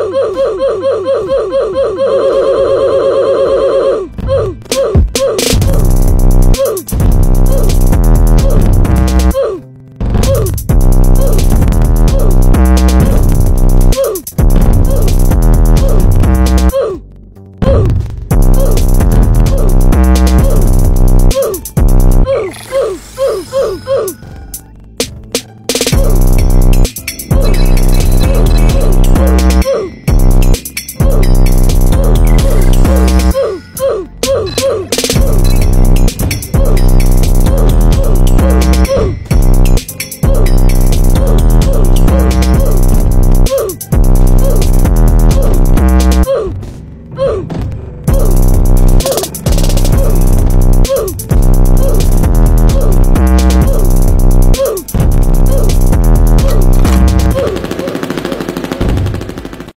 Música Boom!